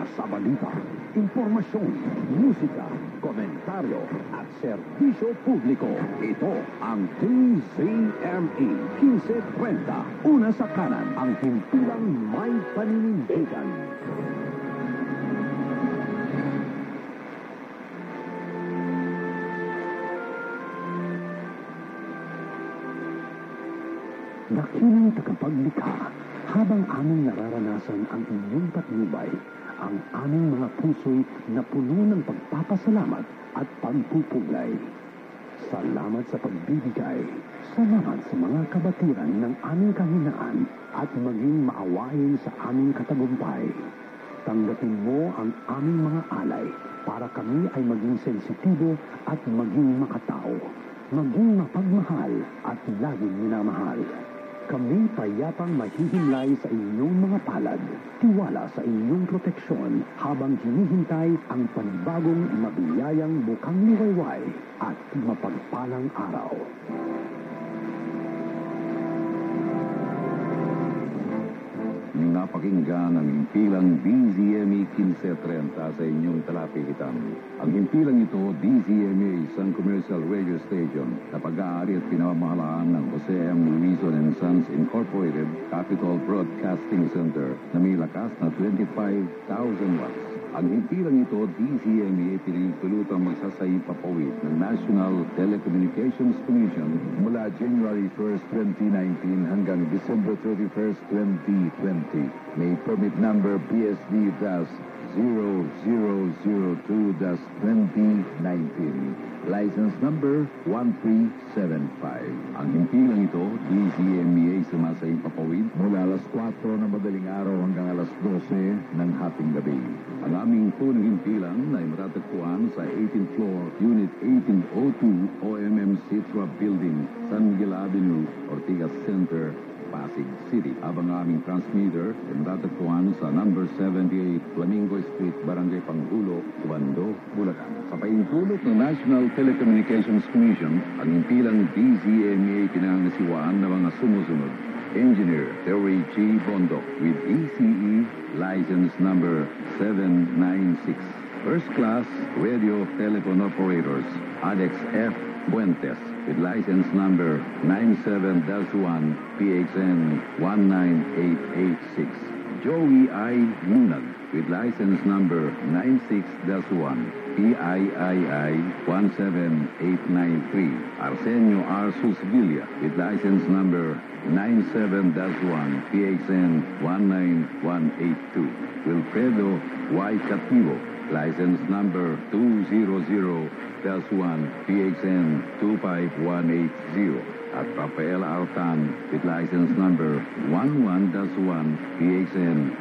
Mga sabalita, impormasyon, musika, komentaryo at serbisyo publiko. Ito ang DZME 1530. Una sa kanan, ang himpilang may paninindigan. Dakilang tagapaglikha, habang aming nararanasan ang inyong patnubay, ang aming mga puso'y napuno ng pagpapasalamat at pagpupuglay. Salamat sa pagbibigay. Salamat sa mga kabatiran ng aming kahinaan at maging maawain sa aming katagumpay. Tanggapin mo ang aming mga alay para kami ay maging sensitibo at maging makatao. Maging mapagmahal at laging minamahal. Kami payapang mahihimlay sa inyong mga palad, tiwala sa inyong proteksyon habang hinihintay ang panibagong mabiyayang bukang liwayway at mapagpalang araw. Napakinggan ang himpilang DZME 1530 sa inyong talapigitan. Ang himpilang ito, DZME, isang commercial radio station na pag-aari at pinamamahalaan ng Jose M. Luison and Sons Incorporated Capital Broadcasting Center na may lakas na 25,000 watts. Ang himpilang ito, DZME, pinipulutang magsasayipapawid ng National Telecommunications Commission mula January 1st, 2019 hanggang December 31st, 2020. May permit number BSD-0002-2019. License number 1375. Ang himpilang ito, DZMEA sumasayang papawid mula alas 4 na madaling araw hanggang alas 12 ng hating gabi. Ang aming punong himpilang ay matatagpuan sa 18th floor, Unit 1802, OMM Citra Building, San Miguel Avenue, Ortigas Center, Pasig City. Habang aming transmitter ay matatagpuan sa number 78 Flamingo Street, Barangay Panghulo, Bando, Bulacan. Sa paintulot ng National Telecommunications Commission, ang impilang DZMA pinangasiwaan ng mga sumusunod. Engineer Terry G. Bondok with ECE license number 796. First Class Radio Telephone Operators, Alex F. Fuentes, with license number 97-1 PXN 19886. Joey I. Lunag, with license number 96-1 PIII 17893. Arsenio R. Susvilla, with license number 97-1 PXN 19182. Wilfredo Y. Cativo, license number 200-1 PXN 25180 at Rafael Artan with license number 11-1 PXN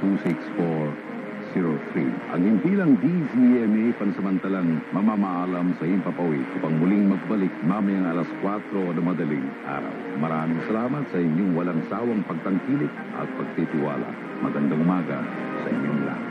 26403. Ang himpilang DZMA pansamantalang mamamaalam sa himpapawid upang muling magbalik mamayang alas 4 na madaling araw. Maraming salamat sa inyong walang sawang pagtangkilik at pagtitiwala. Magandang umaga sa inyong lahat.